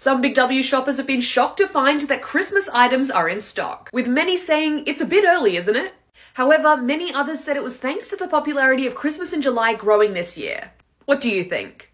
Some Big W shoppers have been shocked to find that Christmas items are in stock, with many saying it's a bit early, isn't it? However, many others said it was thanks to the popularity of Christmas in July growing this year. What do you think?